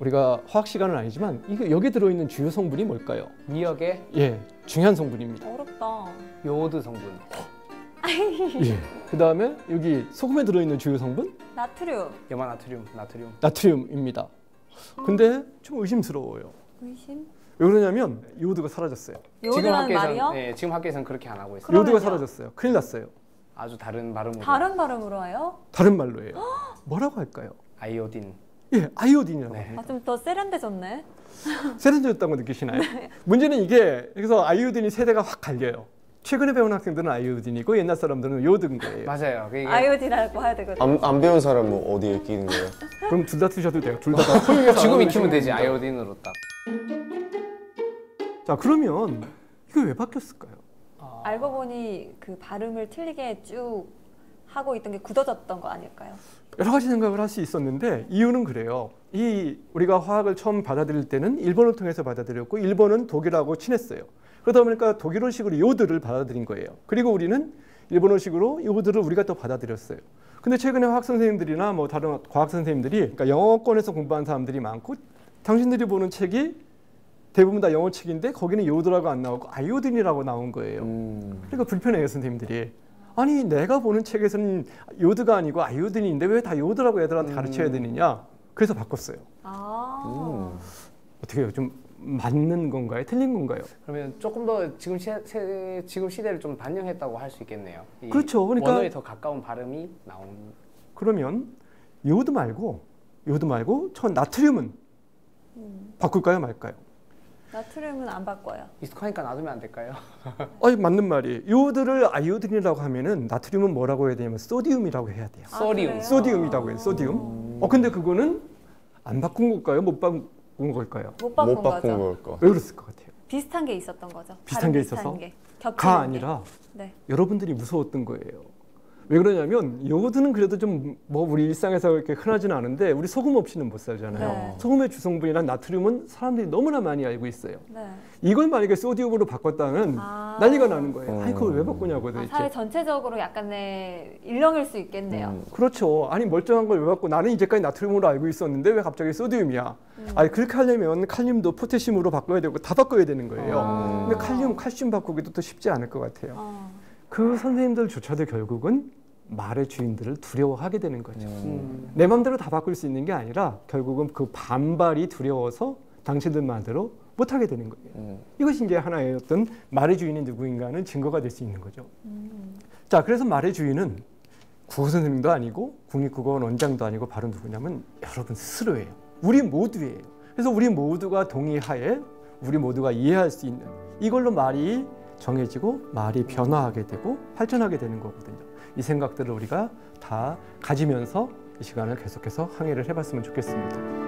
우리가 화학 시간은 아니지만 이거 여기 들어있는 주요 성분이 뭘까요? 미역의 예, 중요한 성분입니다. 어렵다. 요오드 성분. 예. 그 다음에 여기 소금에 들어있는 주요 성분 나트륨. 염화 나트륨, 나트륨. 나트륨입니다. 근데 좀 의심스러워요. 의심? 왜 그러냐면 요오드가 사라졌어요. 요오드라는 말이요? 네, 지금 학교에서는 그렇게 안 하고 있어요. 요오드가 사라졌어요. 큰일 났어요. 아주 다른 발음으로. 다른 발음으로 해요? 다른 말로 해요. 뭐라고 할까요? 아이오딘. 예, 아이오딘이라고 네. 합니다. 아, 좀 더 세련돼졌네. 세련되었다고 느끼시나요? 문제는 이게 그래서 아이오딘이 세대가 확 갈려요. 최근에 배운 학생들은 아이오딘이고 옛날 사람들은 요오드인 거예요. 맞아요. 그게 아이오디라고 해야 되거든요. 안, 안 배운 사람은 어디에 끼는 거예요? 그럼 둘다 쓰셔도 돼요. 둘 다다 포용해서 지금 안 익히면 되지. 아이오딘으로 딱. 자 그러면 이거 왜 바뀌었을까요? 알고 보니 그 발음을 틀리게 쭉 하고 있던 게 굳어졌던 거 아닐까요? 여러 가지 생각을 할 수 있었는데 이유는 그래요. 이 우리가 화학을 처음 받아들일 때는 일본을 통해서 받아들였고 일본은 독일하고 친했어요. 그러다 보니까 독일어식으로 요드를 받아들인 거예요. 그리고 우리는 일본어식으로 요드를 우리가 또 받아들였어요. 근데 최근에 화학 선생님들이나 뭐 다른 과학 선생님들이 그러니까 영어권에서 공부한 사람들이 많고 당신들이 보는 책이 대부분 다 영어 책인데 거기는 요드라고 안 나오고 아이오딘이라고 나온 거예요. 음. 그러니까 불편해요 선생님들이 아니 내가 보는 책에서는 요드가 아니고 아이오딘인데 왜 다 요드라고 애들한테 가르쳐야 되느냐 그래서 바꿨어요 아. 음. 어떻게 좀 맞는 건가요 틀린 건가요 그러면 조금 더 지금 시, 세, 지금 시대를 좀 반영했다고 할 수 있겠네요. 이 그렇죠. 그러니까- 원어에 더 가까운 발음이 나온. 그러면 요드 말고 요드 말고 저 나트륨은 음. 바꿀까요 말까요 나트륨은 안 바꿔요. 익숙하니까 놔두면 안 될까요? 아 맞는 말이 요드를 아이오딘이라고 하면은 나트륨은 뭐라고 해야 되냐면 소디움이라고 해야 돼요 아, 소디움. 그래요? 소디움이라고 해요 소디움 어 근데 그거는 안 바꾼 걸까요 못 바꾼 걸까요 못 바꾼 못 바꾼 거죠. 걸까? 왜 그랬을 것 같아요 비슷한 게 있었던 거죠. 비슷한 게 비슷한 있어서? 게. 가 게. 아니라 네. 여러분들이 무서웠던 거예요. 왜 그러냐면 요거드는 그래도 좀 뭐 우리 일상에서 이렇게 흔하지는 않은데 우리 소금 없이는 못 살잖아요. 네. 소금의 주성분이란 나트륨은 사람들이 너무나 많이 알고 있어요. 네. 이걸 만약에 소디움으로 바꿨다면 아. 난리가 나는 거예요. 음. 아니 그걸 왜 바꾸냐고 아, 도대체. 사회 전체적으로 약간의 일렁일 수 있겠네요. 음. 그렇죠. 아니 멀쩡한 걸 왜 바꾸? 나는 이제까지 나트륨으로 알고 있었는데 왜 갑자기 소디움이야? 음. 아니 그렇게 하려면 칼륨도 포테슘으로 바꿔야 되고 다 바꿔야 되는 거예요. 아. 근데 칼륨, 칼슘 바꾸기도 또 쉽지 않을 것 같아요. 어. 그 선생님들조차도 결국은 말의 주인들을 두려워하게 되는 거죠. 음. 내 마음대로 다 바꿀 수 있는 게 아니라 결국은 그 반발이 두려워서 당신들 말대로 못하게 되는 거예요. 음. 이것이 이제 하나의 어떤 말의 주인이 누구인가는 증거가 될 수 있는 거죠. 음. 자, 그래서 말의 주인은 국어 선생님도 아니고 국립국어원 원장도 아니고 바로 누구냐면 여러분 스스로예요. 우리 모두예요. 그래서 우리 모두가 동의하에 우리 모두가 이해할 수 있는 이걸로 말이 정해지고 말이 변화하게 되고 발전하게 되는 거거든요. 이 생각들을 우리가 다 가지면서 이 시간을 계속해서 항해를 해봤으면 좋겠습니다.